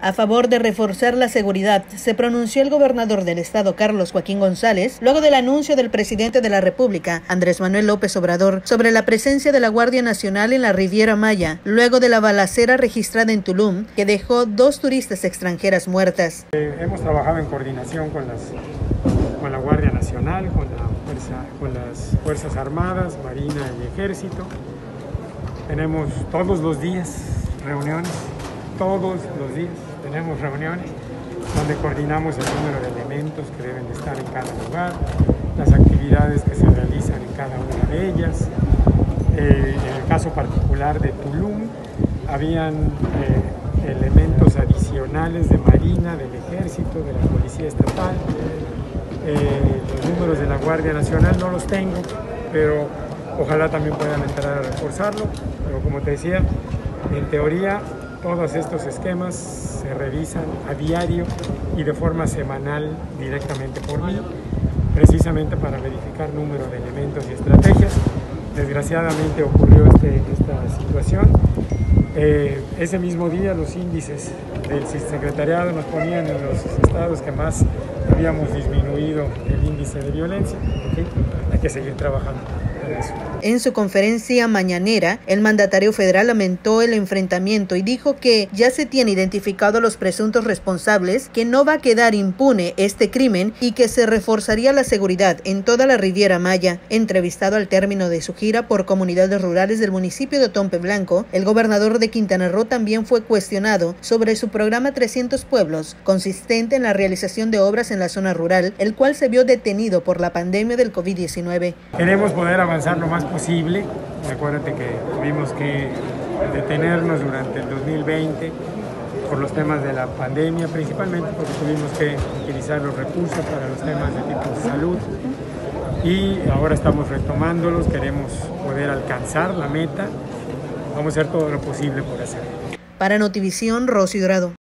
A favor de reforzar la seguridad, se pronunció el gobernador del estado Carlos Joaquín González luego del anuncio del presidente de la República, Andrés Manuel López Obrador, sobre la presencia de la Guardia Nacional en la Riviera Maya, luego de la balacera registrada en Tulum que dejó dos turistas extranjeras muertas. Eh, hemos trabajado en coordinación con, las, con la Guardia Nacional, con, las Fuerzas Armadas, Marina y Ejército. Tenemos todos los días reuniones, todos los días tenemos reuniones donde coordinamos el número de elementos que deben de estar en cada lugar, las actividades que se realizan en cada una de ellas. Eh, en el caso particular de Tulum, habían eh, elementos adicionales de Marina, del Ejército, de la Policía Estatal. Eh, los números de la Guardia Nacional no los tengo, pero ojalá también puedan entrar a reforzarlo. Pero como te decía, en teoría todos estos esquemas se revisan a diario y de forma semanal directamente por mí, precisamente para verificar número de elementos y estrategias. Desgraciadamente ocurrió este, esta situación. Eh, ese mismo día los índices del secretariado nos ponían en los estados que más habíamos disminuido el índice de violencia. Hay que seguir trabajando. En su conferencia mañanera, el mandatario federal lamentó el enfrentamiento y dijo que ya se tiene identificado a los presuntos responsables, que no va a quedar impune este crimen y que se reforzaría la seguridad en toda la Riviera Maya. Entrevistado al término de su gira por comunidades rurales del municipio de Tompe Blanco, el gobernador de Quintana Roo también fue cuestionado sobre su programa 300 Pueblos, consistente en la realización de obras en la zona rural, el cual se vio detenido por la pandemia del COVID-19. Queremos poder avanzar lo más posible. Acuérdate que tuvimos que detenernos durante el 2020 por los temas de la pandemia, principalmente porque tuvimos que utilizar los recursos para los temas de tipo de salud y ahora estamos retomándolos, queremos poder alcanzar la meta, vamos a hacer todo lo posible por hacerlo. Para Notivisión, Rosy Dorado.